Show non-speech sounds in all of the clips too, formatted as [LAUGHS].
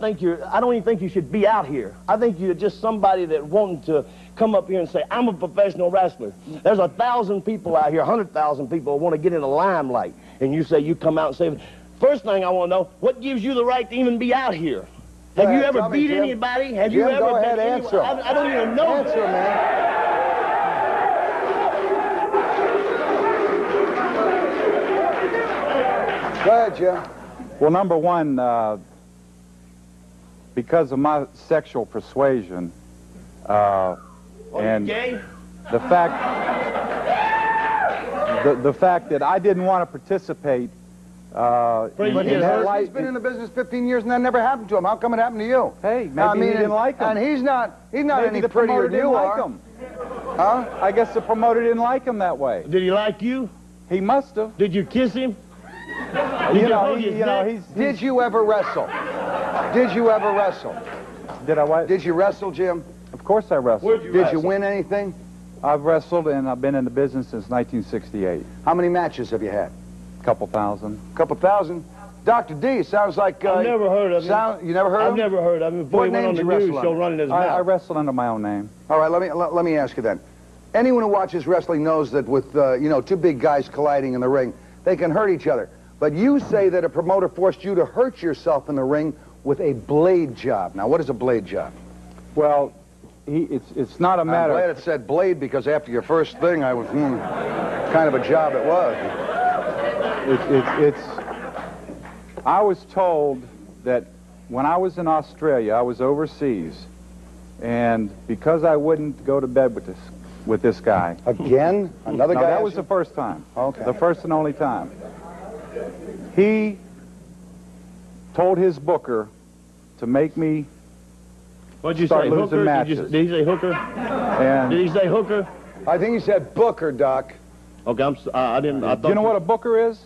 think you're, I don't even think you should be out here. I think you're just somebody that wanted to come up here and say, I'm a professional wrestler. There's a thousand people out here, a hundred thousand people want to get in the limelight. And you say you come out and say, first thing I want to know, what gives you the right to even be out here? Have Go you ever beat Jim. anybody? Have Jim, you ever go ahead, been answer. I, I don't even know. Answer, man. Go ahead, Jim. Well, number one, uh, because of my sexual persuasion, uh, and Gay? the fact, the, the fact that I didn't want to participate uh, But in, he in is that life. He's been in the business 15 years and that never happened to him. How come it happened to you? Hey, maybe I mean, he didn't like him. And he's not, he's not Maybe any the prettier than you like are. him. Huh? I guess the promoter didn't like him that way. Did he like you? He must have. Did you kiss him? You you know, he, his you know, neck? he's, Did you ever wrestle? Did you ever wrestle? Did I what? Did you wrestle, Jim? Of course I wrestled. Did you win anything? I've wrestled and I've been in the business since 1968. How many matches have you had? A couple thousand. A couple thousand. Dr. D sounds like. Uh, I've never heard of him. sound, You never heard of I've him? never heard of him before What he name on the did you news show under? running his I, I wrestled under my own name. All right, let me let, let me ask you then. Anyone who watches wrestling knows that with uh, you know two big guys colliding in the ring, they can hurt each other. But you say that a promoter forced you to hurt yourself in the ring with a blade job. Now, what is a blade job? Well, he, it's it's not a I'm matter. glad it said blade because after your first thing, I was hmm, kind of a job it was. It, it, it's. I was told that when I was in Australia, I was overseas, and because I wouldn't go to bed with this with this guy. Again, another No, guy. that was you? the first time. Okay. The first and only time. He told his booker to make me, What'd you start say, losing hooker? Did, you, matches. did he say hooker? and Did he say hooker? I think he said Booker, Doc. Okay, I'm. Uh, I didn't. I do you know what a booker is?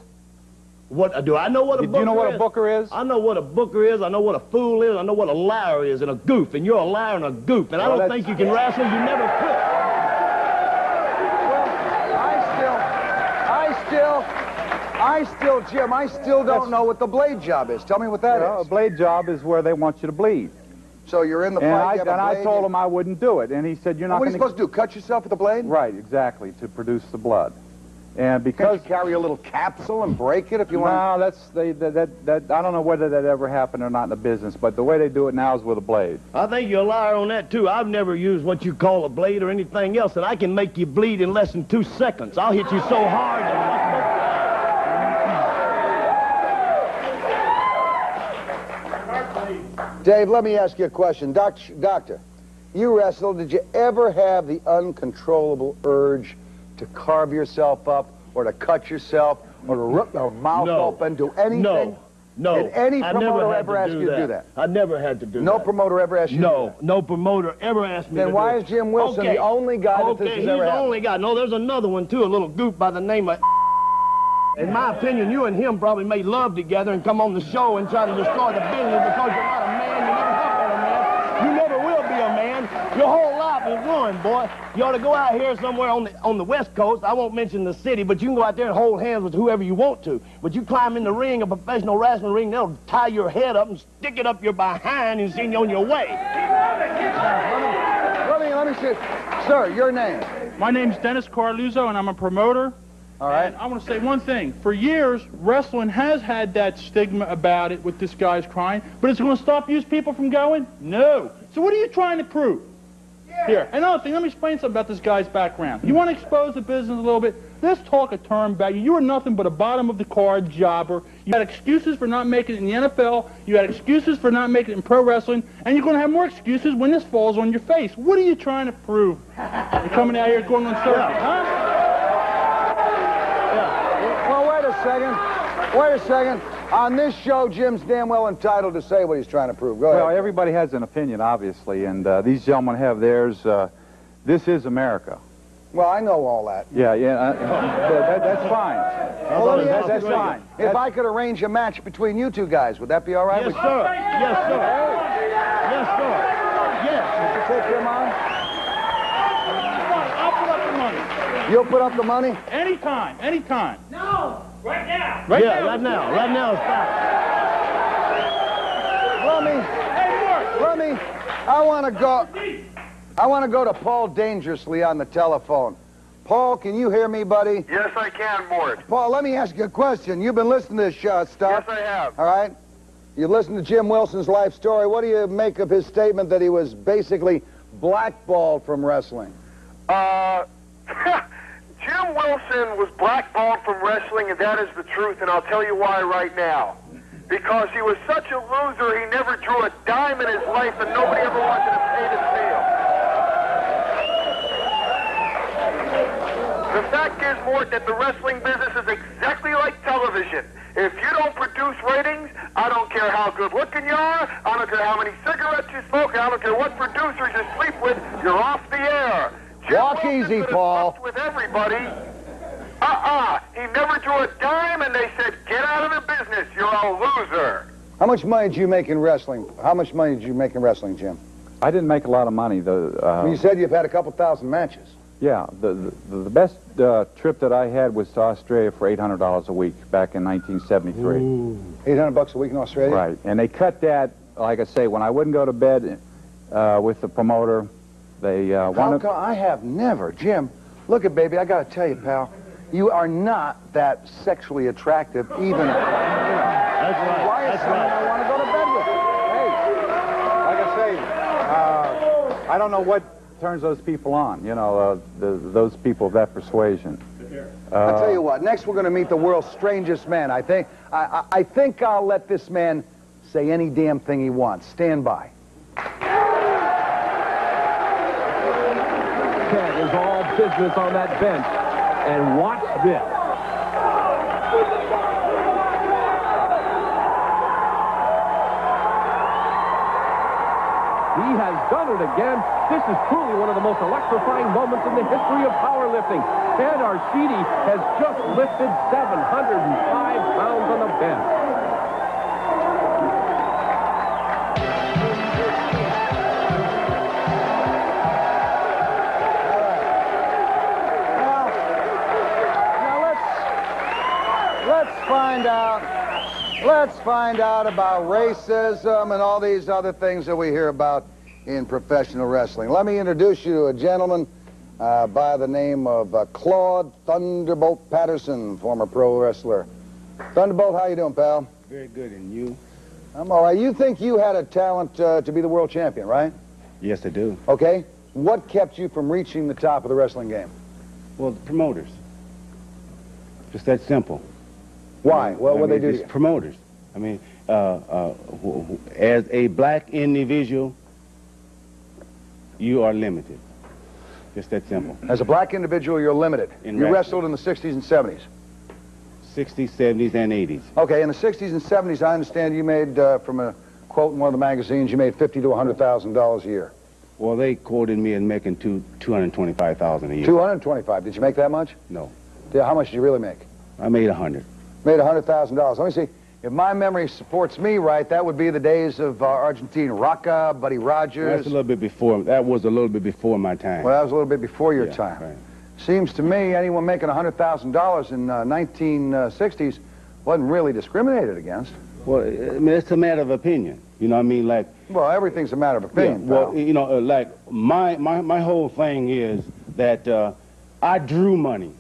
What do I know what a Do booker you know what is? a booker is? I know what a booker is. I know what a fool is. I know what a liar is and a goof. And you're a liar and a goof. And I don't think you can wrestle. You never could. I still, I still, I still, Jim, I still don't know what the blade job is. Tell me what that is. Well, a blade job is where they want you to bleed. So you're in the And fight, I, and a I blade, told you- him I wouldn't do it. And he said, you're not What are you supposed to do? Cut yourself with a blade? Right, exactly, to produce the blood. And Can't because... you carry a little capsule and break it if you want? No, that's, they, that, that, that, I don't know whether that ever happened or not in the business, but the way they do it now is with a blade. I think you're a liar on that, too. I've never used what you call a blade or anything else, and I can make you bleed in less than two seconds. I'll hit you so hard Dave, let me ask you a question. Doc, doctor, you wrestled. Did you ever have the uncontrollable urge to carve yourself up or to cut yourself or to rip your mouth No. open, do anything? No, no. Did any promoter ever ask you to do that? I never had to do No that. No promoter ever asked you to do No, that? no promoter ever asked me Then to do why is Jim Wilson okay. the only guy that okay, this has he's ever the happened? only guy. No, there's another one, too, a little goof by the name of... In my opinion, you and him probably made love together and come on the show and try to destroy the business because you're not a man. You never have been a man. You never will be a man. Your whole life is ruined, boy. You ought to go out here somewhere on the on the West Coast. I won't mention the city, but you can go out there and hold hands with whoever you want to. But you climb in the ring, a professional wrestling ring, they'll tie your head up and stick it up your behind and send you on your way. Let me, let me see. Sir, your name. My name's Dennis Coralluzzo, and I'm a promoter. All right. And I want to say one thing. For years, wrestling has had that stigma about it with this guy's crying, but it's going to stop you people from going? No. So what are you trying to prove? Here, another thing, let me explain something about this guy's background. You want to expose the business a little bit? Let's talk a term about you. Were nothing but a bottom of the card jobber. You had excuses for not making it in the NFL. You had excuses for not making it in pro wrestling. And you're going to have more excuses when this falls on your face. What are you trying to prove? You're coming out here going on circuit, huh? Well, wait a second. Wait a second. On this show, Jim's damn well entitled to say what he's trying to prove. Go ahead. Well, everybody has an opinion, obviously, and uh, these gentlemen have theirs. Uh, this is America. Well, I know all that. Yeah, yeah, uh, [LAUGHS] that, that- that's fine. Well, let me ask that's something. fine. If That's- I could arrange a match between you two guys, would that be all right? Yes, Would- sir. Yes, sir. Yes, sir. Yes. Would you take him on? I'll put up the money. You'll put up the money? Anytime, anytime. No, right now. Right yeah, now. right now. Right now it's fine. Let me, let me. I want to go. I want to go to Paul Dangerously on the telephone. Paul, can you hear me, buddy? Yes, I can, Mort. Paul, let me ask you a question. You've been listening to this uh, stuff. Yes, I have. All right. You listened to Jim Wilson's life story. What do you make of his statement that he was basically blackballed from wrestling? Uh, [LAUGHS] Wilson was blackballed from wrestling, and that is the truth, and I'll tell you why right now. Because he was such a loser, he never drew a dime in his life, and nobody ever wanted to pay see him. The fact is, Mort, that the wrestling business is exactly like television. If you don't produce ratings, I don't care how good looking you are, I don't care how many cigarettes you smoke, I don't care what producers you sleep with, you're off the air. Jim Walk easy, Paul. With everybody. Uh-uh. He never drew a dime, and they said, get out of the business. You're a loser. How much money did you make in wrestling? How much money did you make in wrestling, Jim? I didn't make a lot of money, though. Uh, you said you've had a couple thousand matches. Yeah, the, the, the best uh, trip that I had was to Australia for $800 a week back in 1973. 800 bucks a week in Australia? Right, and they cut that, like I say, when I wouldn't go to bed uh, with the promoter, they uh, How wanted... come I have never, Jim? Look at baby, I gotta tell you, pal, you are not that sexually attractive, even. That's right. Why is That's someone right. I want to go to bed with? Hey, like I say, uh, I don't know what turns those people on, you know, uh, the, those people of that persuasion. I'll tell you what. Next, we're going to meet the world's strangest man. I think. I, I, I think I'll let this man say any damn thing he wants. Stand by. Ted business on that bench. And watch this. He has done it again. This is truly one of the most electrifying moments in the history of powerlifting. Ted Arcidi has just lifted 705 pounds on the bench. Find out. Let's find out about racism and all these other things that we hear about in professional wrestling. Let me introduce you to a gentleman uh, by the name of uh, Claude Thunderbolt Patterson, former pro wrestler. Thunderbolt, how you doing, pal? Very good, and you? I'm all right. You think you had a talent uh, to be the world champion, right? Yes, I do. Okay. What kept you from reaching the top of the wrestling game? Well, the promoters. Just that simple. Why? Well, I what they mean, do? just? Promoters. I mean, uh, uh, as a black individual, you are limited. Just that simple. As a black individual, you're limited. In you wrestling. wrestled in the 60s and 70s. 60s, 70s, and 80s. Okay, in the 60s and 70s, I understand you made, uh, from a quote in one of the magazines, you made fifty to $100,000 a year. Well, they quoted me as making two, 225000 a year. 225. Did you make that much? No. Yeah, how much did you really make? I made 100. Made $100,000. Let me see. If my memory supports me right, that would be the days of uh, Argentine Rocca, Buddy Rogers. That's a little bit before. That was a little bit before my time. Well, that was a little bit before your Yeah, time. right. Seems to me anyone making $100,000 in uh, 1960s wasn't really discriminated against. Well, I mean, it's a matter of opinion. You know what I mean? Like, Well, everything's a matter of opinion. Yeah, well, pal. you know, uh, like my, my my whole thing is that uh, I drew money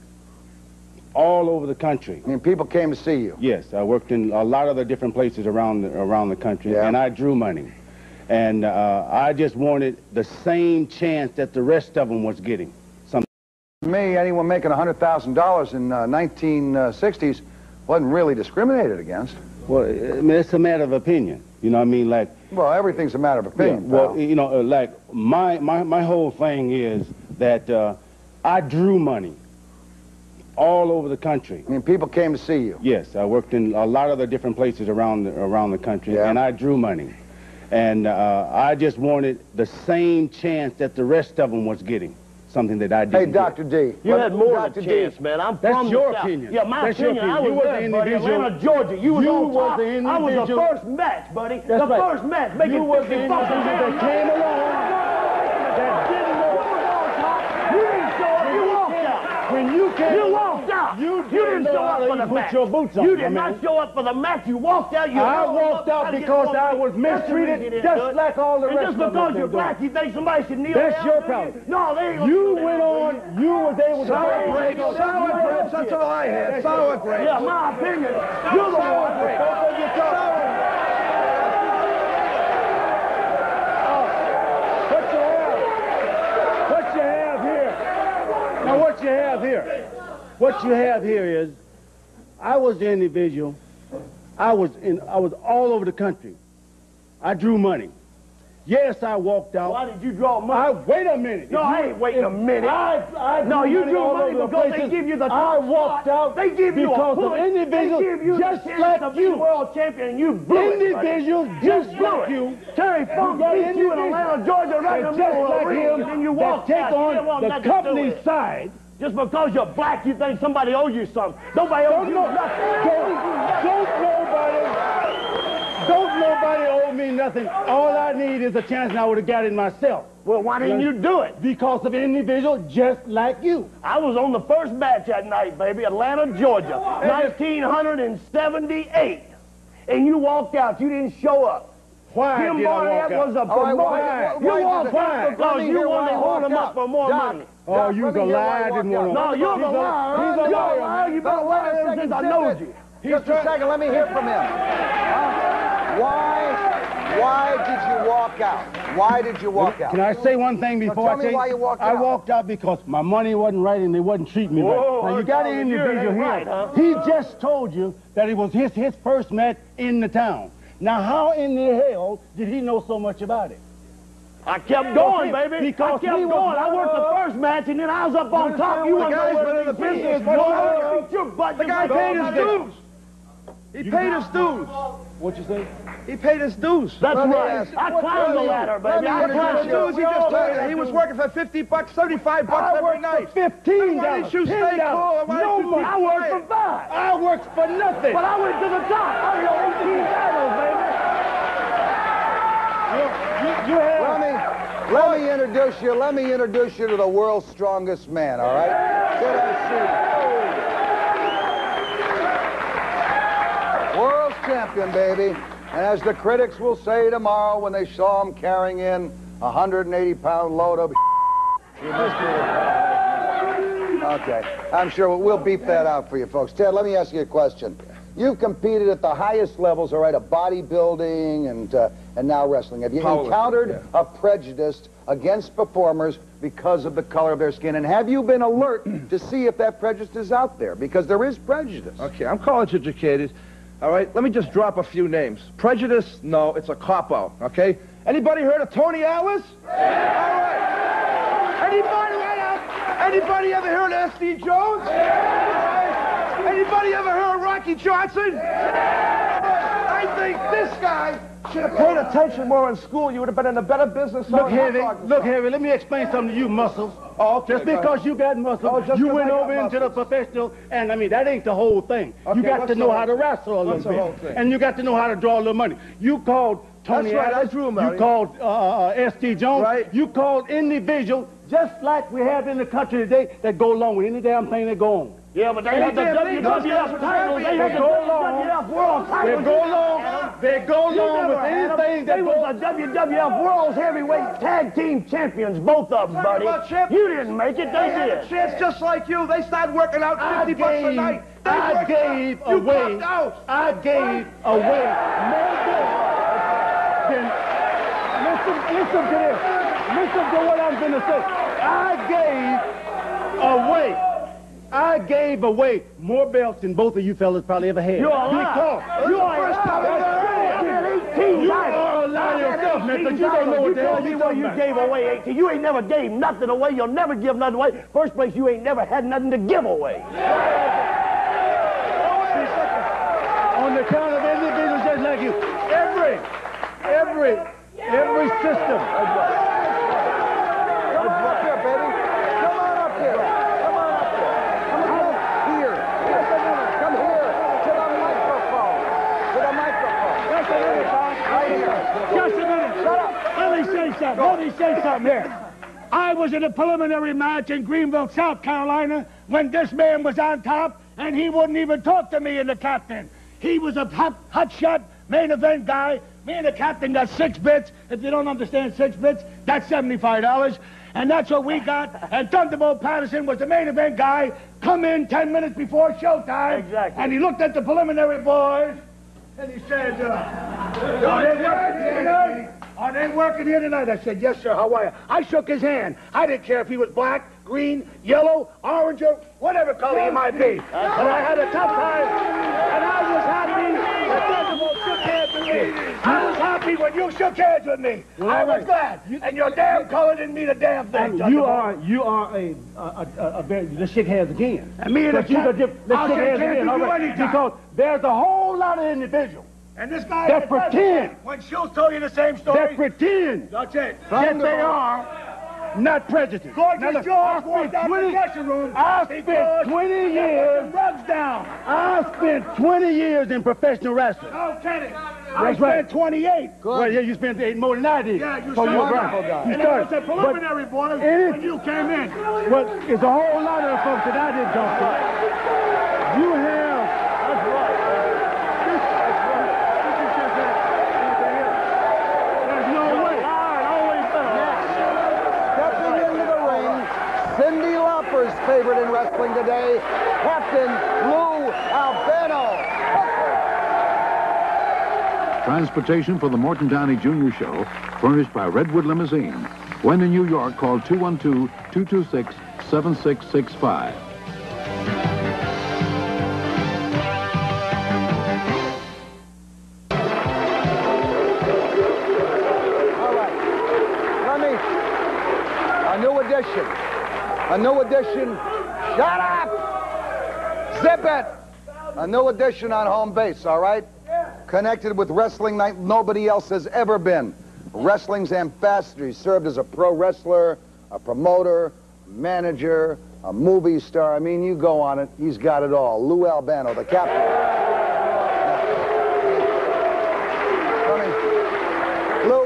all over the country. I mean, people came to see you. Yes, I worked in a lot of the different places around the, around the country, Yeah. and I drew money. And uh, I just wanted the same chance that the rest of them was getting. Some me, anyone making $100,000 in uh, 1960s wasn't really discriminated against. well, I mean, it's a matter of opinion. You know what I mean? Like, Well, everything's a matter of opinion. well, pal. you know, uh, like my, my my whole thing is that uh, I drew money all over the country. I mean, people came to see you. Yes, I worked in a lot of the different places around the, around the country, Yeah. and I drew money. And uh, I just wanted the same chance that the rest of them was getting, something that I didn't Hey Dr. D. You what- had more Dr. than D, a chance, man. I'm That's from your the South. opinion. Yeah, my That's your opinion. I opinion. was You was there, the buddy. individual- Atlanta, Georgia. You was You on was top. the I was the first match, buddy. That's the right. first match. Making You was the 50 bucks individual that came along That didn't know what was on top. You didn't show up. You walked out. You came You walked out. You You didn't show up for the put match. your boots on, You did not show up for the match. You walked out. You I walked out tried to get because I was the- That's the mistreated reason you didn't just like all the and rest of them just because you're black, you think somebody should kneel That's down your problem. No, they ain't You went on, you was able to... Sour grapes, sour grapes, that's all I had, sour grapes. Yeah, my opinion. You're the Sour one. grapes. Both of you talk. What you have, what you have here, now what you have here, what you have here is, I was the individual, I was in, I was all over the country. I drew money. Yes, I walked out. Why did you draw money? I, wait a minute. No, I ain't waiting a minute. I, I No, you money drew money over the because they give you the I walked out They give you because a push. of individuals They give you just the like to you. world champion, you blew it. buddy. Individuals just like you. Terry Funk beat you in Atlanta, Georgia, right in the just middle of like the ring, him and you walked take out. You didn't on the nothing to company's it. side. Just because you're black, you think somebody owes you something. Nobody owes Don't, you no, nothing. don't, don't nobody, don't nobody owe me nothing. All I need is a chance and I would have got it myself. Well, why didn't you do it? Because of an individual just like you. I was on the first batch that night, baby, Atlanta, Georgia, 1978. And you walked out. You didn't show up. Why Jim did I walk out? was a All right, promoter. why- you why did walked out because you wanted to hold him up for more Doc, money. Oh, you let the me hear why liar you didn't walked want out. No, you're the a- liar. he's a You're liar, the liar. man. You've Now, been a wait a liar second, since I know there. you. Just a second, let me hear from him. Huh? Why, why did you walk out? Why did you walk out? Can I say one thing before tell I me say? why you walked out? I walked out because my money wasn't right and they wasn't treating me Whoa, right. Now, you got an Charlie, you individual ain't here. right, huh? He just told you that it was his his first match in the town. Now, how in the hell did he know so much about it? I kept going, baby. because I kept he going. I worked the first match, and then I was up on top. You The wasn't guy's been in to the be business You for wanted long. to beat your butt. The guy paid his dues. He paid his dues. What you say? He paid his dues. That's Let right. ask- I climbed the ladder, baby. me I introduce climbed The the dues he just told you. He was working for 50 bucks, 75 bucks I every night. for fifteen Why didn't you dollars. stay cool? Why No money. I worked for five. I worked for nothing. But I went to the top. I got 18 titles, baby. you, you have. Let me, let me introduce you, let me introduce you to the world's strongest man, all right? Seat. World's champion, baby. And as the critics will say tomorrow when they saw him carrying in a 180-pound load of Okay, I'm sure we'll beep that out for you folks. Ted, let me ask you a question. You've competed at the highest levels, all right, of bodybuilding and uh, and now wrestling. Have you Powerlifting, encountered a prejudice against performers because of the color of their skin? And have you been alert [CLEARS THROAT] to see if that prejudice is out there? Because there is prejudice. Okay, I'm college educated. All right, let me just drop a few names. Prejudice, no, it's a cop-out, okay? Anybody heard of Tony Atlas? All right. Anybody? Anybody ever heard of S.D. Jones? Right. Anybody ever heard of Rocky Johnson? I think this guy should have paid attention more in school. You would have been in a better business. Look, Harry, look. Harry, let me explain something to you, muscles. Oh, okay, Just because you got muscles, Oh, you went over into the professional, and I mean, that ain't the whole thing. Okay, you got to know how to wrestle a little bit. And you got to know how to draw a little money. You called Tony That's right, I Adams, drew You called uh, uh, S.D. Jones. Right. You called individual, just like we have in the country today, that go along with any damn thing that go on. Yeah, but they had the damn thing, those guys WWF were titles. They had the They go along. WWF World They go along, they go along with anything that was the WWF World Heavyweight Tag Team Champions, both of them, buddy. You didn't make it, they did. chance just like you. They started working out 50 bucks a night. I gave away. I gave away more dollars than, listen, listen to this, listen to what I'm gonna say. I gave away, I gave away more belts than both of you fellas probably ever had. You're a liar. You are a first time ever had 18 You titles. are a liar yourself, 18 you don't know what the hell you're where talking you about. gave away 18. You ain't never gave nothing away. You'll never give nothing away. First place, you ain't never had nothing to give away. on the count of individuals just like you. Every, every, every system. Come on up here, baby. Come on up here. Come on up here. Come on here. Just a minute. Come here. To the microphone. To the microphone. Just a minute, Bob. Right here. Just a minute. Shut up. Let me say something. Let me say something here. I was in a preliminary match in Greenville, South Carolina, when this man was on top, and he wouldn't even talk to me and the captain. He was a hot, hot shot main event guy. Me and the captain got six bits. If you don't understand six bits, that's $75. And that's what we got. And Thunderbolt Patterson was the main event guy. Come in 10 minutes before showtime. Exactly. And he looked at the preliminary boys. And he said, uh, are they working here tonight? Are they working here tonight? I said, yes, sir. How are you? I shook his hand. I didn't care if he was black, green, yellow, orange, or whatever color he might be. But I had a tough time, and I was happy that Thunderbolt shook hands with me. I was happy when you shook hands with me. I was glad. And your damn color didn't mean a damn thing, oh, You are, you are a, a, a, a very, let's shake hands again. And me and the cap- let's I'll shake hands hands again, with all right? Because there's a whole lot of individuals And this guy that pretend, When Schultz told you the same story. that pretend that's it. that they are not prejudiced. Now, Gorgeous look, George I walked spent out the 20 dressing room. I spent 20 years, rugs down. I spent 20 years in professional wrestling. No kidding. I That's spent right. 28. Well, yeah, you spent eight more than I did. Yeah, you so started. you're right. And You it was started. a preliminary, boy, when you came in. But it's a whole lot of folks that I didn't talk to. You have. That's right. This, that's right. This is just that. anything else. There's no way. always Stepping into the ring, Cyndi Lauper's favorite in wrestling today, Captain Lou Albano. Transportation for the Morton Downey Jr. Show, furnished by Redwood Limousine. When in New York, call 212-226-7665. All right. Let me. A new edition. Shut up! Zip it! A new edition on home base, all right? Connected with wrestling like nobody else has ever been. Wrestling's ambassador. He served as a pro wrestler, a promoter, manager, a movie star. I mean, you go on it. He's got it all. Lou Albano, the captain. Lou,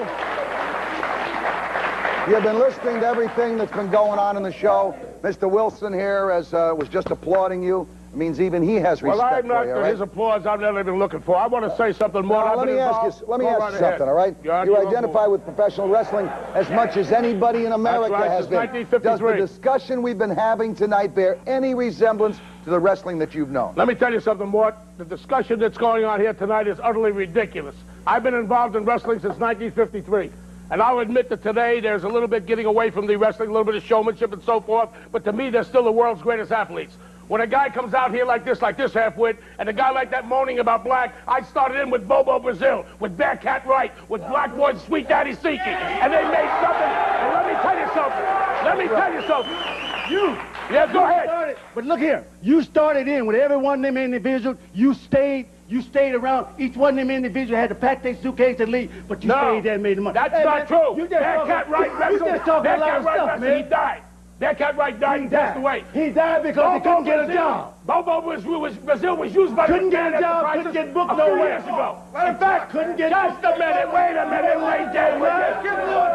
you've been listening to everything that's been going on in the show. Mr. Wilson here as, uh, was just applauding you. It means even he has respect Well, I'm for not you, for right? his applause. I'm not even looking for. I want to say something more. I've let me ask you. Let me Go ask right you ahead. something. All right. You're you identify with professional wrestling as much as anybody in America right, has been. Does the discussion we've been having tonight bear any resemblance to the wrestling that you've known? Let me tell you something, Mort. The discussion that's going on here tonight is utterly ridiculous. I've been involved in wrestling since 1953. And I'll admit that today there's a little bit getting away from the wrestling, a little bit of showmanship and so forth. But to me, they're still the world's greatest athletes. When a guy comes out here like this, like this half-wit, and a guy like that moaning about black, I started in with Bobo Brazil, with Bearcat Wright, with Black Boy and Sweet Daddy Siki. And they made something. And let me tell you something. Let me tell you something. You. Yeah, go ahead. But look here, you started in with every one of them individuals. You stayed, you stayed around. Each one of them individuals had to pack their suitcase and leave, but you No, stayed there and made the money. That's Hey, not man, true. You just that talking- cat right you just talking that a lot cat of right stuff, wrestled. man. He died. That cat right died and passed away. He died because he couldn't get a job. Bobo was, was Brazil was used by Couldn't the get a job, couldn't get booked nowhere. ago. Matter of fact, couldn't get Just a minute. Wait a minute. Wait. Wait.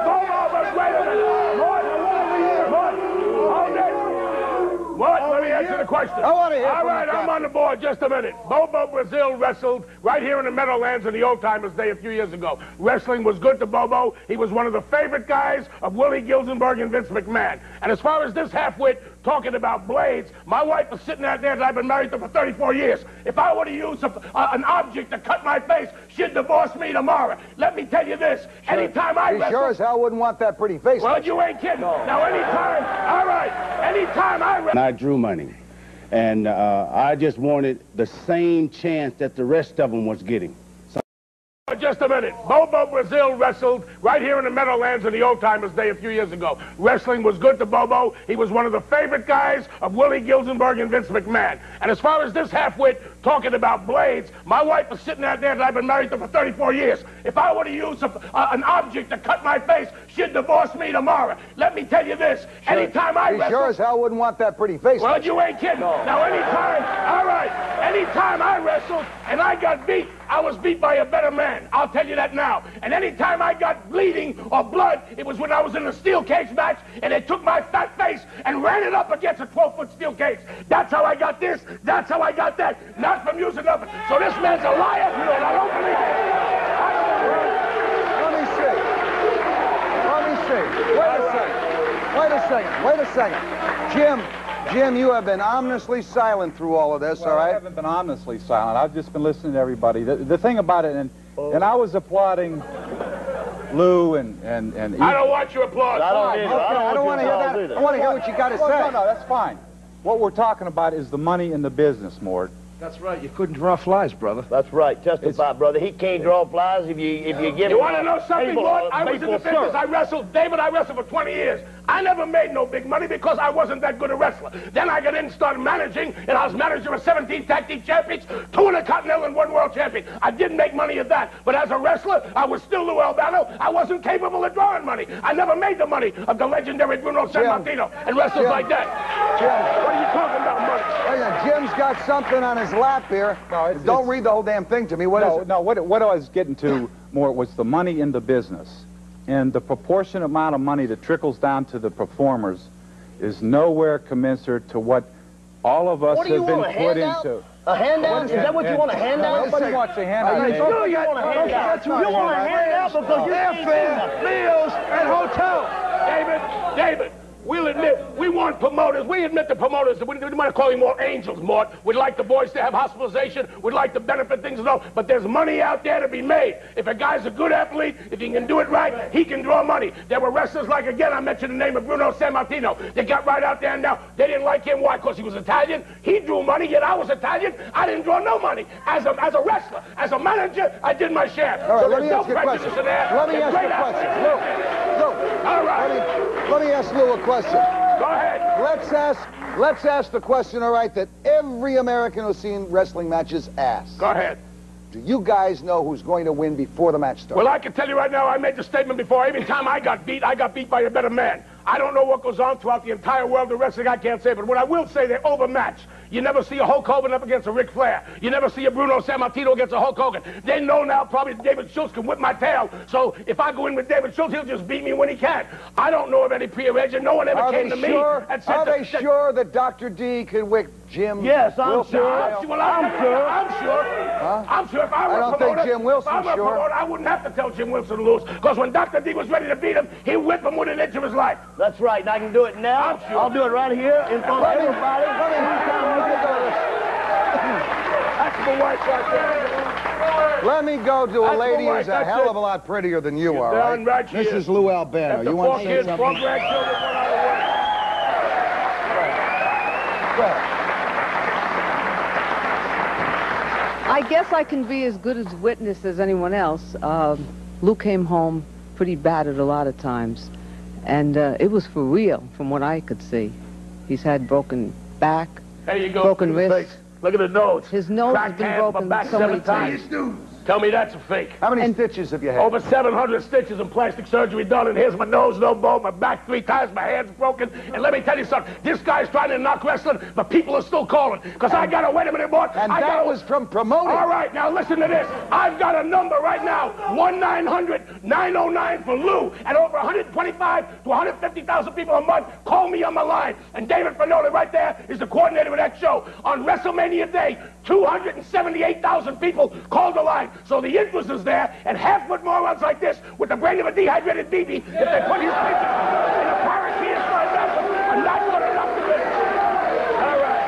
Bobo was. Wait a minute. Hold it. Mort, let me answer the question. I wanna hear All from I'm on the board. Just a minute. Bobo Brazil wrestled right here in the Meadowlands in the Old Timers Day a few years ago. Wrestling was good to Bobo. He was one of the favorite guys of Willie Gilzenberg and Vince McMahon. And as far as this halfwit talking about blades, my wife was sitting out there that I've been married to for 34 years. If I were to use a, a- an object to cut my face, she'd divorce me tomorrow. Let me tell you this. Anytime I He wrestle... sure as hell wouldn't want that pretty face. Well, you ain't kidding. Now, anytime... All right. Anytime I wrestle... And I drew money. And uh, I just wanted the same chance that the rest of them was getting. So just a minute. Bobo Brazil wrestled right here in the Meadowlands in the Old Timers Day a few years ago. Wrestling was good to Bobo. He was one of the favorite guys of Willie Gilzenberg and Vince McMahon. And as far as this halfwit talking about blades, my wife was sitting out there that I've been married to for 34 years. If I were to use a- an object to cut my face, she'd divorce me tomorrow. Let me tell you this. Anytime I He wrestle... sure as hell wouldn't want that pretty face. Well, you ain't kidding. Now, anytime, all right, anytime I wrestled and I got beat, I was beat by a better man. I'll tell you that now. And anytime I got bleeding or blood, it was when I was in a steel cage match and they took my fat face and ran it up against a 12-foot steel cage. That's how I got this. That's how I got that. Not from using nothing. So this man's a liar, and I don't believe it. Let me see. Let me see. Wait a second. Wait a second. Wait a second. Jim, Jim, you have been ominously silent through all of this, Well, all I haven't been ominously silent. I've just been listening to everybody. The, the thing about it, and and I was applauding Lou and and and. I don't want your applause. I don't Okay, either. I don't want to hear that. I want to hear what you got to Well, no, no, that's fine. What we're talking about is the money in the business, Mort. That's right. You couldn't draw flies, brother. That's right. Testify, brother. He can't draw flies if you if you give You him want to know something, table, Lord? I was in the maple business. syrup. I wrestled. David, I wrestled for 20 years. I never made no big money because I wasn't that good a wrestler. Then I got in and started managing, and I was manager of 17 tag team champions, two in a Continental and one world champion. I didn't make money at that. But as a wrestler, I was still Lou Albano. I wasn't capable of drawing money. I never made the money of the legendary Bruno Sammartino and wrestlers Jim. like that. Jim. What are you talking about, money? Wait a minute. Jim's got something on his lap here. No, it's- Don't it's- read the whole damn thing to me. What is no, it? no. What what I was getting to more was the money in the business, and the proportionate amount of money that trickles down to the performers is nowhere commensurate to what all of us What do you have been want, a put handout? into. A handout? Is that what you want, a handout? Nobody wants a handout. Are you Hey, sure You want a handout? You want a handout because you can't meals, and hotel. David, David, we'll admit, we want promoters. We admit the promoters. We, we want to call you more angels, Mort. We'd like the boys to have hospitalization. We'd like to benefit things and all. But there's money out there to be made. If a guy's a good athlete, if he can do it right, he can draw money. There were wrestlers like, again, I mentioned the name of Bruno Sammartino. They got right out there and now they didn't like him. Why? Because he was Italian. He drew money, yet I was Italian. I didn't draw no money. As a, as a wrestler, as a manager, I did my share. All right, so let there's me no ask you a prejudice question. Let me ask you a question. Lou, Lou, All right. let me, let me ask Lou a question. Go ahead. Let's ask, let's ask the question, all right, that every American who's seen wrestling matches asks. Go ahead. Do you guys know who's going to win before the match starts? Well, I can tell you right now, I made the statement before. Every time I got beat, I got beat by a better man. I don't know what goes on throughout the entire world of wrestling. I can't say, but what I will say, they're overmatched. You never see a Hulk Hogan up against a Ric Flair. You never see a Bruno Sammartino against a Hulk Hogan. They know now probably David Schultz can whip my tail. So if I go in with David Schultz, he'll just beat me when he can. I don't know of any prearrangement. No one ever Are came to sure? me and said Are they sure that Dr. D could whip Jim? Yes, I'm Wilson? sure. I'm, well, I'm, sure. I'm sure. I'm sure. If I were I a don't think promoter, Jim Wilson's I were sure. promoter, I wouldn't have to tell Jim Wilson to lose. Because when Dr. D was ready to beat him, he whipped him with an inch of his life. That's right, and I can do it now. I'm sure. I'll do it right here in front of Let me- everybody. let me- Anytime to That's my wife right there. Let me go to a That's lady who's a hell it. of a lot prettier than you You're are, right? right This is. is Lou Albano. You want four to say kids, four something? grandchildren, one out of work. I guess I can be as good as witness as anyone else. Um, Lou came home pretty battered a lot of times, and uh, it was for real, from what I could see. He's had broken back, There you go. Broken Look at the wrist. Look at the nose. His nose Cracked has been broken so many times. Tell me that's a fake. How many stitches have you had? Over 700 stitches and plastic surgery done, and here's my nose, no bone, my back three times, my hands broken. And let me tell you something, this guy's trying to knock wrestling, but people are still calling. Because I gotta, wait a minute, boy. And I that gotta, was from promoting. All right, now listen to this. I've got a number right now, 1-900-909 for Lou, and over 125 to 150,000 people a month call me on my line. And David Fernoli right there is the coordinator of that show. On WrestleMania Day, 278,000 people called the line. So the interest is there, and half-foot morons like this, with the brain of a dehydrated BB, if they put his picture in a parakeet like that, are not good enough to win. All right.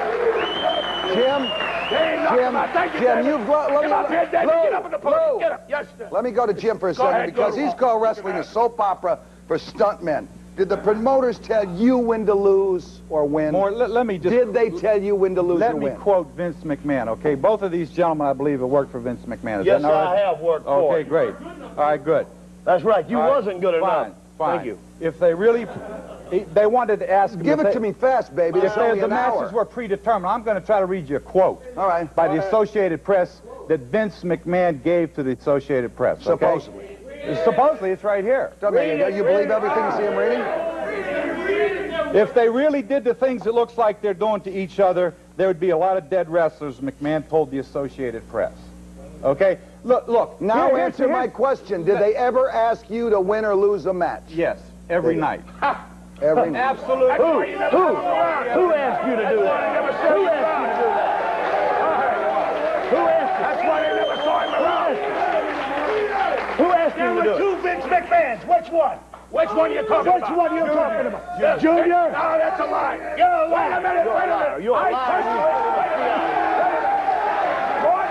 Jim, They ain't nothing Jim, you, Jim, you've got... Let Get me, up here, David. Lou, Get up in the podium. Get up. Yes, sir. Let me go to Jim for a second ahead, because he's called wrestling a soap opera for stuntmen. Did the promoters tell you when to lose or win? More, let, let me just. Did they tell you when to lose or win? Let me quote Vince McMahon, okay? Both of these gentlemen, I believe, have worked for Vince McMahon. Is Yes, that not I right? have worked for Okay, great. All right, good. That's right. You All right, wasn't good fine, enough. Fine. Thank you. If they really, they wanted to ask him Give it they- to me fast, baby. If they, the matches hour. were predetermined, I'm going to try to read you a quote All right. by the Associated Press that Vince McMahon gave to the Associated Press. okay? Supposedly. Supposedly, it's right here. I mean, do you believe everything you see him reading? If they really did the things it looks like they're doing to each other, there would be a lot of dead wrestlers, McMahon told the Associated Press. Okay? Look, look. Now here- answer my question. Did they ever ask you to win or lose a match? Yes, every night. Every night. Absolutely. Who? Who? Who asked you to do that? Who asked you to do that? Who asked you? That's why they never saw him around. Who asked There you to were do it? two Vince McMahons. Which one? Which one you talking Which about? one are you talking about? The- Junior? No, that's a lie. You're a liar. Wait a minute, wait a minute. You're a I liar. personally- Lord,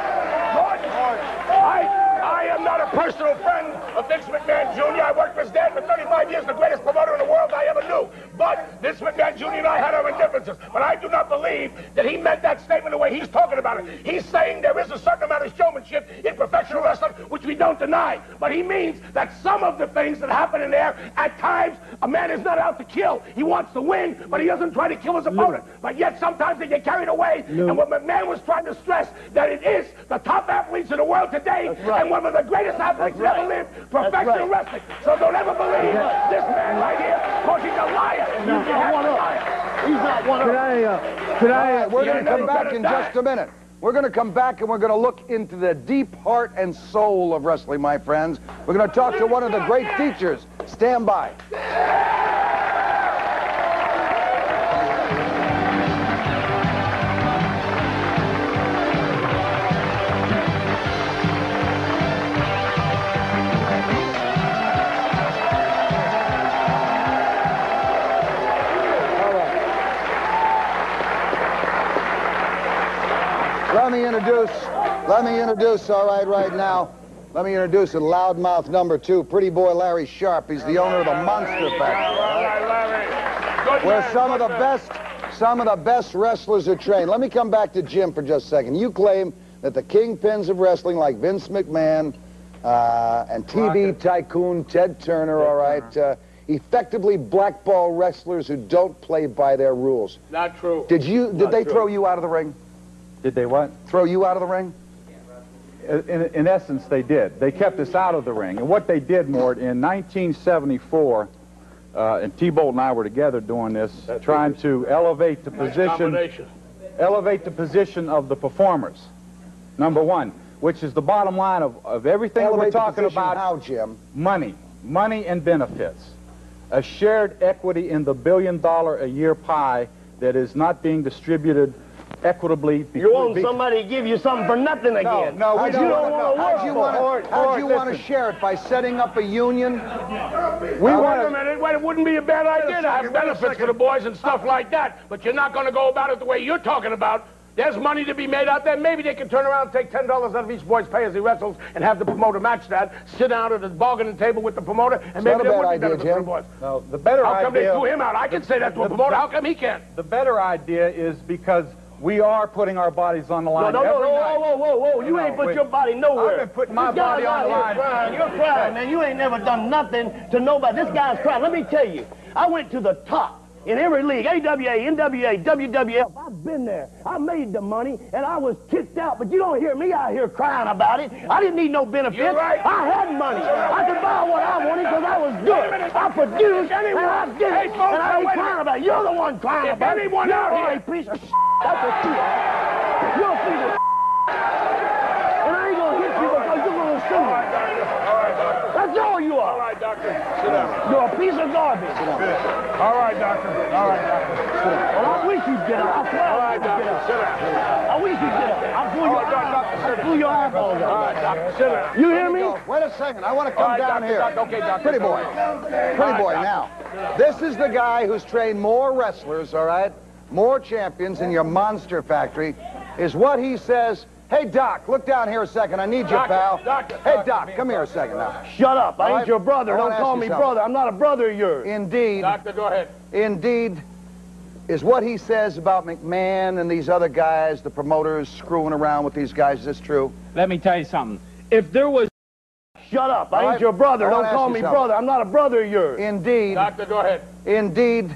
Lord, I, I am not a personal friend of Vince McMahon Jr. I worked for his dad for 35 years, the greatest promoter in the world I ever knew. But this McMahon Jr. and I had our differences. But I do not believe that he meant that statement the way he's talking about it. He's saying there is a certain amount of showmanship in professional wrestling, which we don't deny. But he means that some of the things that happen in there, at times, a man is not out to kill. He wants to win, but he doesn't try to kill his opponent. But yet sometimes they get carried away. And what McMahon was trying to stress, that it is the top athletes in the world today, right. and one of the greatest athletes That's that ever right. lived, professional right. wrestling. So don't ever believe this man right here, because he's a liar. He's not one up. He's not one of I, uh, I, uh, We're going to come back in die. just a minute. We're going to come back and we're going to look into the deep heart and soul of wrestling, my friends. We're going to talk to one of the great teachers. Stand by. Let me introduce, let me introduce, all right, right now. Let me introduce a loudmouth number two, pretty boy Larry Sharpe. He's the owner of the Monster Factory. all right? Larry. Where some of the best, some of the best wrestlers are trained. Let me come back to Jim for just a second. You claim that the kingpins of wrestling, like Vince McMahon uh, and TV tycoon Ted Turner, all right, uh, effectively blackball wrestlers who don't play by their rules. Not true. Did you? Did they throw you out of the ring? Did they what? Throw you out of the ring? In, in essence, they did. They kept us out of the ring. And what they did, Mort, in 1974, uh, and T-Bolt and I were together doing this, trying to elevate the position, elevate the position of the performers. Number one, which is the bottom line of, of everything Elevate we're talking about. How, Jim? Money, money and benefits. A shared equity in the billion dollar a year pie that is not being distributed equitably. You want somebody to give you something for nothing again. no, we How'd don't you wanna- want to? work How'd you for want Lord, to? How'd you want to share it by setting up a union? We Wait want a to. minute, wait, it wouldn't be a bad idea to have benefits for the boys and stuff uh, like that, but you're not gonna go about it the way you're talking about. There's money to be made out there. Maybe they can turn around and take ten dollars out of each boy's pay as he wrestles and have the promoter match that. Sit down at the bargaining table with the promoter, and maybe not a there bad would be idea, benefits for the Jim. boys. No, the better How come they threw him out? I can say that to a promoter. How come he can't? The better idea is because we are putting our bodies on the line no, no, every whoa, night. whoa, whoa, whoa! You No, ain't put wait. your body nowhere. I've been putting my This body on the line. Crying. You're crying, man. You ain't never done nothing to nobody. This guy's crying. Let me tell you, I went to the top in every league, AWA, NWA, WWF. I've been there. I made the money, and I was kicked out. But you don't hear me out here crying about it. I didn't need no benefits. Right. I had money. I could buy what I wanted because I was good. I produced, and I did it. And I ain't crying about it. You're the one crying If about anyone it. out You're here- a piece of That's what you are. You're a piece of and I ain't gonna hit you because you're gonna sue me. That's all you are. right, doctor. Sit down. You're a piece of garbage. All right, doctor. All right, doctor. Well, I wish you'd get up. I swear All I right, wish you'd get doctor. up. Sit down. I wish you'd get up. I'll pull your All right, doc- eyeballs doctor, sit I'll pull your eyeballs All out. right, doctor. Sit down. You hear me? Wait a second. I want to come right, down doctor, here. doctor, okay, doctor. Pretty boy. Pretty right, boy. doctor. Now, this is the guy who's trained more wrestlers, all right, more champions in your monster factory, is what he says. Hey, Doc, look down here a second. I need you, pal. doctor, hey, doctor, Doc, me. come here a second now. Shut up. I All ain't right, your brother. Don't call me something. brother. I'm not a brother of yours. Indeed, Doctor, go ahead. indeed, is what he says about McMahon and these other guys, the promoters screwing around with these guys. Is this true? Let me tell you something. If there was Shut up. I All ain't right, your brother. Don't call me something. brother. I'm not a brother of yours. Indeed, Doctor, go ahead. indeed,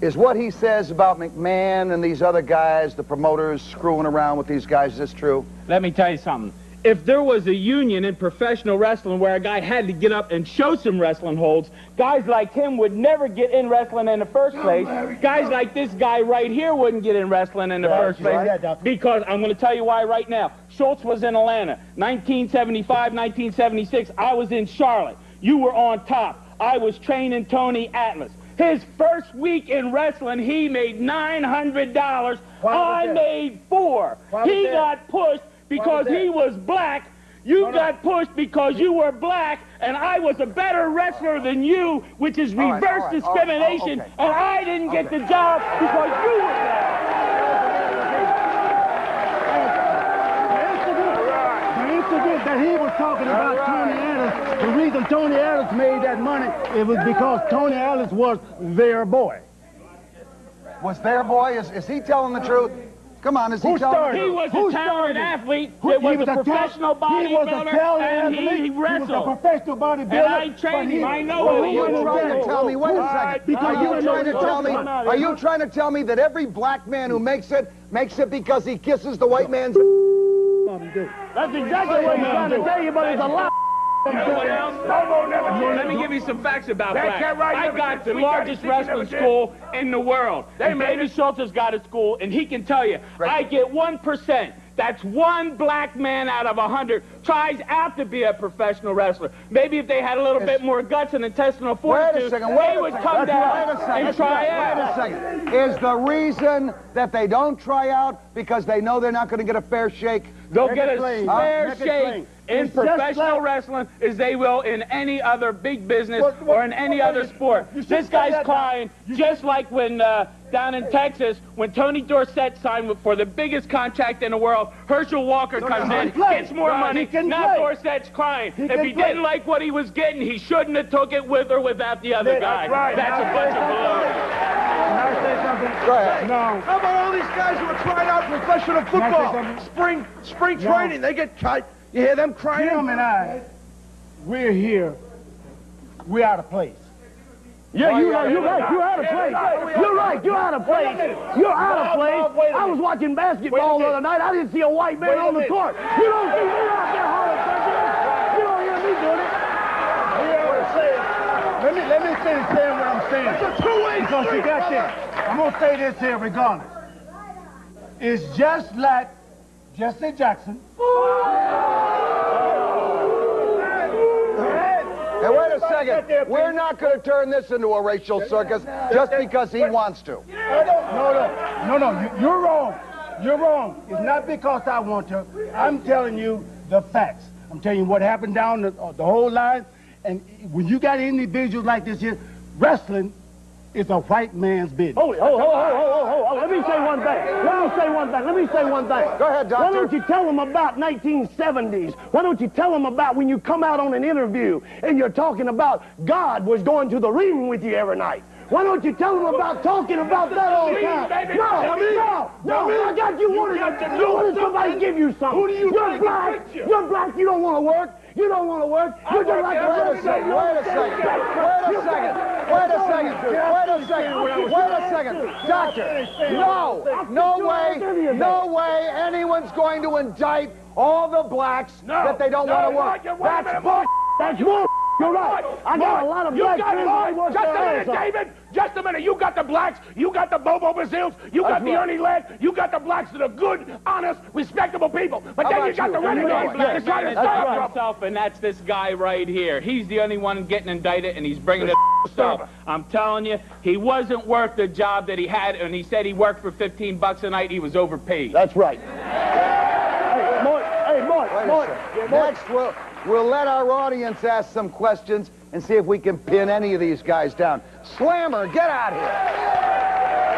is what he says about McMahon and these other guys, the promoters screwing around with these guys. Is this true? let me tell you something. if there was a union in professional wrestling where a guy had to get up and show some wrestling holds, guys like him would never get in wrestling in the first place. Guys like this guy right here wouldn't get in wrestling in the Right, first place. right. Yeah, Because I'm going to tell you why right now. Schultz was in Atlanta. 1975, 1976, I was in Charlotte. You were on top. I was training Tony Atlas. His first week in wrestling, he made $900. I made four. He got pushed because that? he was black. You got pushed because you were black, and I was a better wrestler than you, which is reverse all right, discrimination, oh, okay. and I didn't get the job because you were black. The incident that he was talking about Tony Atlas, the reason Tony Atlas made that money, it was because Tony Atlas was their boy. Was their boy? Is, is he telling the truth? Come on, is he Who telling started the He was Who a talented started athlete Who- that was he a tal- professional He was a bodybuilder, talented athlete. he He was a professional bodybuilder. And I trained him. I know but who Are he he you is. trying to tell me? Wait a second. Because Are you you trying to tell me? you're talking Are about. you trying to tell me that every black man who makes it makes it because he kisses the white man's? That's exactly what he's trying to tell you, but it's a lie. You know what else? Let me give you some facts about That cat black. right I got the largest it. He never wrestling school in the world. They And made Baby. Schultz has got a school, and he can tell you, I get 1%. That's one black man out of a hundred tries out to be a professional wrestler. Maybe if they had a little bit more guts and intestinal Wait fortitude, a second. they Wait a would second. come Wait down a second. and try Wait out. a second. Is the reason that they don't try out because they know they're not going to get a fair shake? They'll Make get a plain. fair it shake. In It's professional like- wrestling as they will in any other big business What- what- or in any what- other sport. you This guy's that now. crying just like when uh, down in Texas when Tony Dorsett signed for the biggest contract in the world. Herschel Walker comes he in, play. gets more Right, money. he can Now play. Dorsett's crying. He if he play. didn't like what he was getting, he shouldn't have took it with or without the other That's guy. right. That's a bunch of baloney. I say something? Go ahead. No. How about all these guys who are trying out professional football? Spring spring No. training, they get cut. You hear them crying? Jim and I, we're here. We're out of place. Yeah, oh, you are, you're right. You're out of place. You're right. You're out of place. You're out of place. I was watching basketball the other night. I didn't see a white man on the court. You don't see me out there hollering. You don't hear me doing it. Let me let me finish saying what I'm saying. It's a two-way Because you got. I'm gonna say this here regardless. It's just like Jesse Jackson. Hey, wait a second. We're not going to turn this into a racial circus just because he wants to. No, no, no, no. You, you're wrong. You're wrong. It's not because I want to. I'm telling you the facts. I'm telling you what happened down the, uh, the whole line. And when you got individuals like this here, wrestling is a white man's business. Holy, hold, hold, hold, hold, hold. Let me say one thing. Let me say one thing. Let me say one thing. Go ahead, Why don't you tell them about 1970s? Why don't you tell them about when you come out on an interview and you're talking about God was going to the ring with you every night? Why don't you tell them about talking about that all the time? No, no, no, I got you wanted to you wanted somebody to give you something. Who do you You're black. You're black. You don't want to work. You don't want to work. You're just like Wait a second, wait a second, wait a second, wait a second, wait a second, wait a second. Doctor, no, no way, no way anyone's going to indict all the blacks that they don't want to work. That's bull. That's more. You're right. I got a lot of black you got friends Mark, that work Just a minute, ass off. David. Just a minute. You got the blacks. You got the Bobo Brazils. You got That's the right. Ernie Ladd. You got the blacks that are good, honest, respectable people. But How then you about got the you? renegade You know Only black that man try to that's start right. himself, and that's this guy right here. He's the only one getting indicted, and he's bringing it himself. I'm telling you, he wasn't worth the job that he had, and he said he worked for 15 bucks a night. He was overpaid. That's right. Hey, Mark. Hey, Mark. Wait a Mark. Next, we'll, we'll let our audience ask some questions and see if we can pin any of these guys down. Slammer, get out here.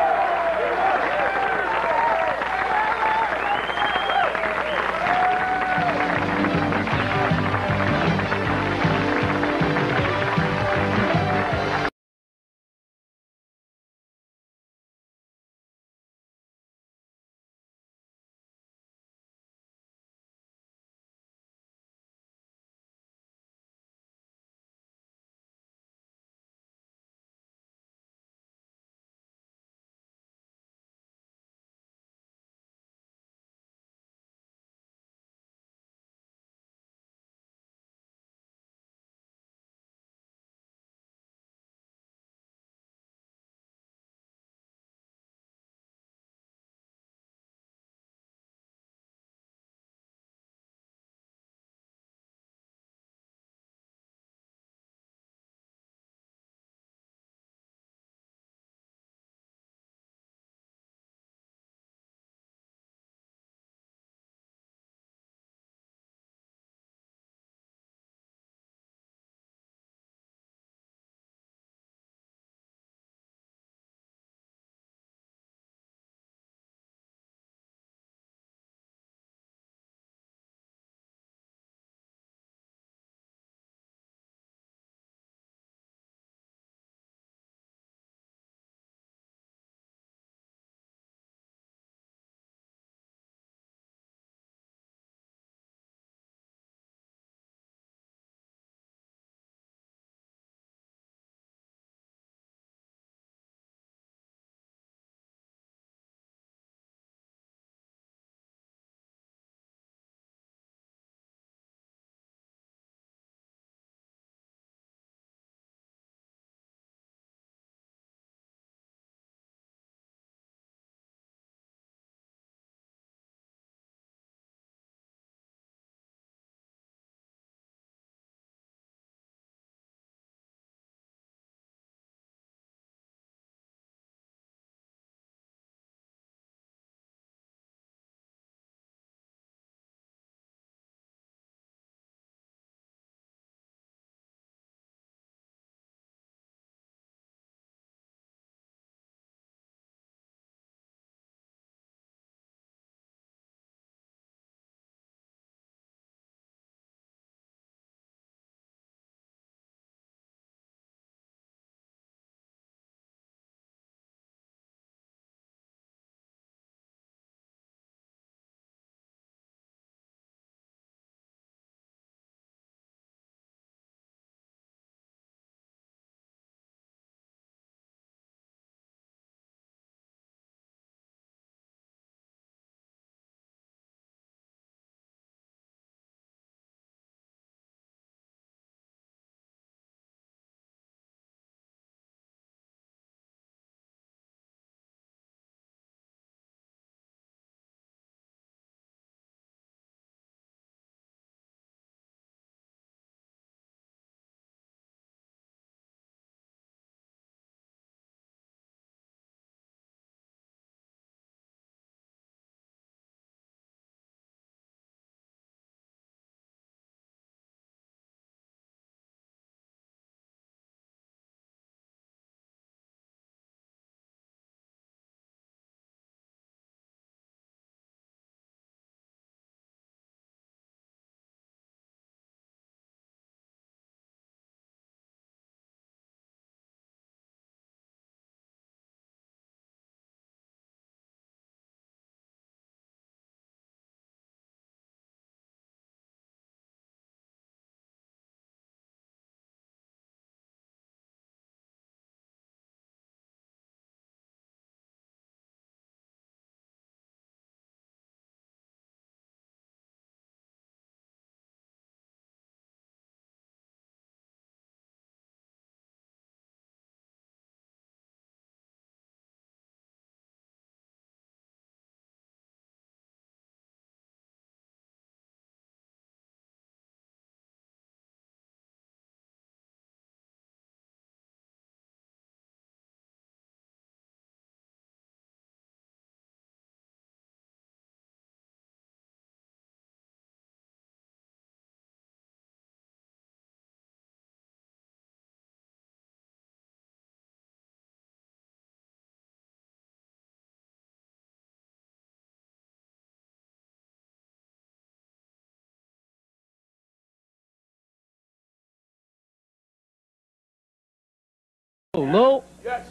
Lou,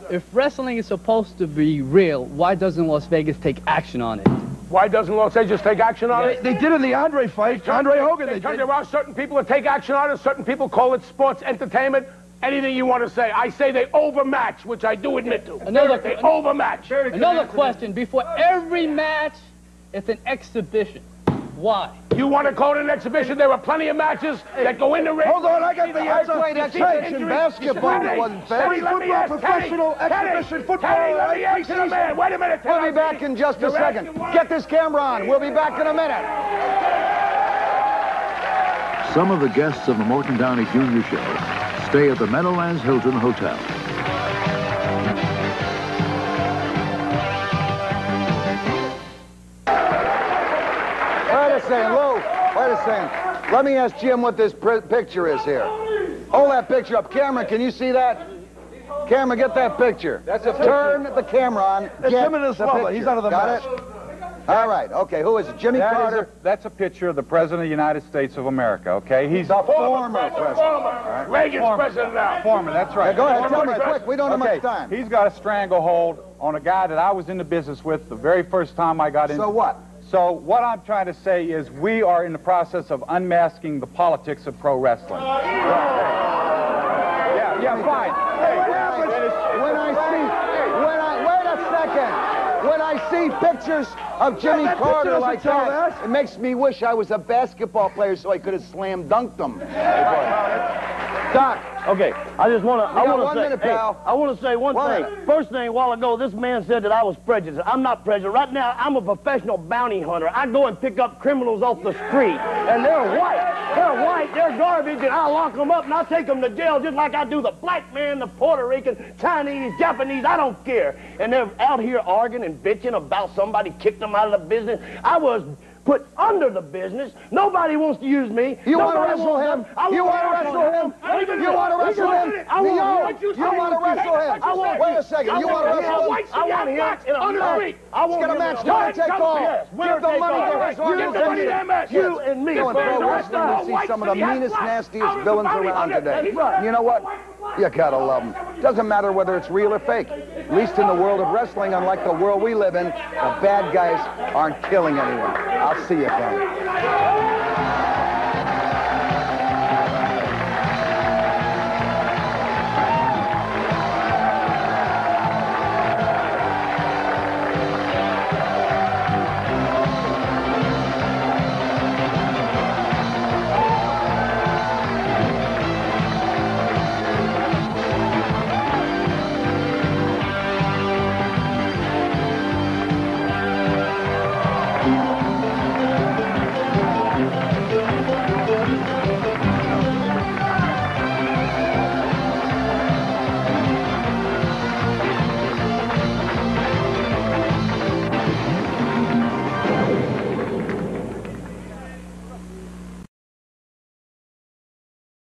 if wrestling is supposed to be real, why doesn't Las Vegas take action on it? Why doesn't Los Angeles take action on it? They did in the Andre fight. Andre Hogan, they Because did. there are certain people that take action on it, certain people call it sports entertainment. Anything you want to say. I say they overmatch, which I do admit to. Another- they overmatch. Another question, before every match, it's an exhibition. Why? You want to call it an exhibition? There are plenty of matches that go into the ring. Hold on, I got the the answer. high played exhibition basketball Kenny, that wasn't fair. Kenny, let Football, ask professional Kenny, exhibition Kenny, football, Kenny, let right? me answer the Preseason. man. Wait a minute. We'll be back in just a second. Get this camera on. We'll be back in a minute. Some of the guests of the Morton Downey Jr. Show stay at the Meadowlands Hilton Hotel. Wait a second. Let me ask Jim what this pr- picture is here. Hold that picture up. Camera, can you see that? Camera, get that picture. That's a Turn the camera on. It's get him and his the lover. picture. He's out of the Got match. it? All right. Okay. Who is it? Jimmy That is Carter. a, that's a picture of the President of the United States of America, okay? He's the former president. Former. Reagan's Former. president now. Former, that's right. Yeah, go ahead. Tell me president. quick. We don't have much time. he's got a stranglehold on a guy that I was in the business with the very first time I got in. So what? So what I'm trying to say is we are in the process of unmasking the politics of pro wrestling. Yeah, yeah, fine. Hey, When I, when I see, when I, wait a second. When I see pictures of Jimmy that Carter like tell that, that. it makes me wish I was a basketball player so I could have slam dunked them. Doc, okay, I just want to. I want to say. minute, hey. I want to say one One thing. minute. First thing, a while ago, this man said that I was prejudiced. I'm not prejudiced. Right now, I'm a professional bounty hunter. I go and pick up criminals off the street, and they're white. They're white. They're garbage, and I lock them up and I take them to jail just like I do the black man, the Puerto Rican, Chinese, Japanese. I don't care. And they're out here arguing and bitching about somebody kicked them out of the business. I was put under the business. Nobody wants to use me. You want to wrestle him? to- You want to wrestle him? You want to wrestle him? I want you want to wrestle him? I want Wait a second. You want to wrestle him? I want him in a match. I want a match. in a Winner take winner Give the money to his Give the money to organization. that match. You and me. Go in pro wrestling and see some of the meanest, nastiest villains around today. You know what? You gotta love them. Doesn't matter whether it's real or fake. At least in the world of wrestling, unlike the world we live in, the bad guys aren't killing anyone. I'll see you, Ken.